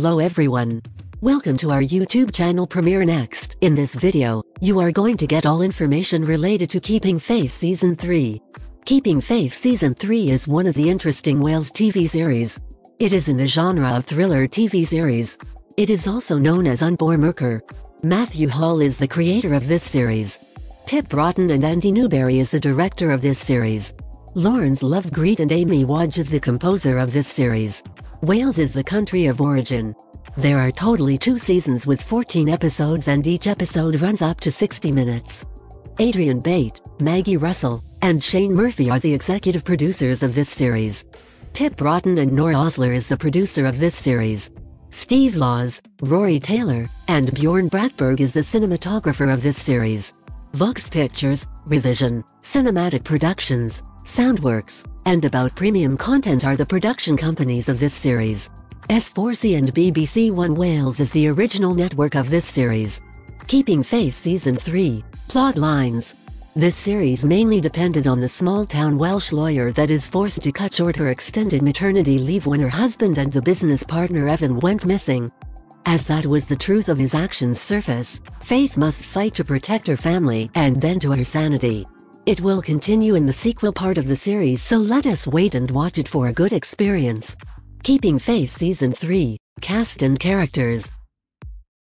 Hello everyone. Welcome to our YouTube channel Premiere Next. In this video, you are going to get all information related to Keeping Faith Season 3. Keeping Faith Season 3 is one of the interesting Wales TV series. It is in the genre of thriller TV series. It is also known as Un Bore Mercher. Matthew Hall is the creator of this series. Pip Broughton and Andy Newbery is the director of this series. Laurence Love Greed and Amy Wadge is the composer of this series. Wales is the country of origin. There are totally two seasons with 14 episodes and each episode runs up to 60 minutes. Adrian Bate, Maggie Russell, and Shane Murphy are the executive producers of this series. Pip Broughton and Nora Osler is the producer of this series. Steve Laws, Rory Taylor, and Bjorn Brattberg is the cinematographer of this series. Vox Pictures, Revision, Cinematic Productions, Soundworks, and About Premium Content are the production companies of this series. S4C and BBC One Wales is the original network of this series. Keeping Faith Season 3, Plot Lines. This series mainly depended on the small-town Welsh lawyer that is forced to cut short her extended maternity leave when her husband and the business partner Evan went missing. As that was the truth of his actions surface, Faith must fight to protect her family and then to her sanity. It will continue in the sequel part of the series so let us wait and watch it for a good experience. Keeping Faith Season 3, Cast and Characters.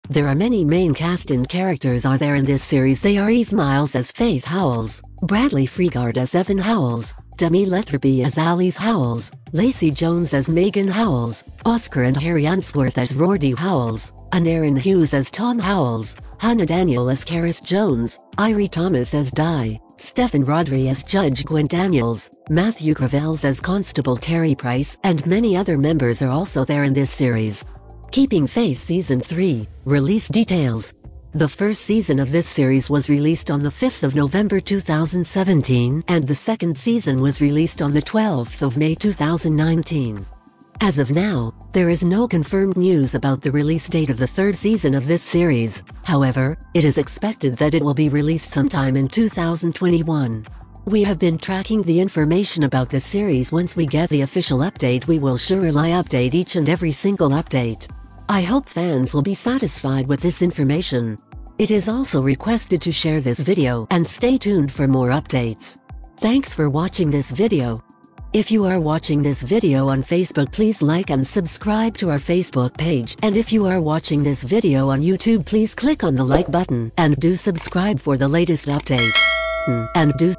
There are many main cast and characters are there in this series. They are Eve Miles as Faith Howells, Bradley Freegard as Evan Howells, Demi Letherby as Alice Howells, Lacey Jones as Megan Howells, Oscar and Harry Unsworth as Rory Howells, Aneurin Hughes as Tom Howells, Hannah Daniel as Cerys Jones, Eiry Thomas as Di, Stefan Rhodri as Judge Gwen Daniels, Matthew Cravels as Constable Terry Price, and many other members are also there in this series. Keeping Faith Season 3, Release Details The first season of this series was released on the 5th of November 2017 and the second season was released on the 12th of May 2019. As of now, there is no confirmed news about the release date of the third season of this series, however, it is expected that it will be released sometime in 2021. We have been tracking the information about the series once we get the official update we will surely update each and every single update. I hope fans will be satisfied with this information. It is also requested to share this video and stay tuned for more updates. Thanks for watching this video. If you are watching this video on Facebook please like and subscribe to our Facebook page and if you are watching this video on YouTube please click on the like button and do subscribe for the latest update. Hmm, and do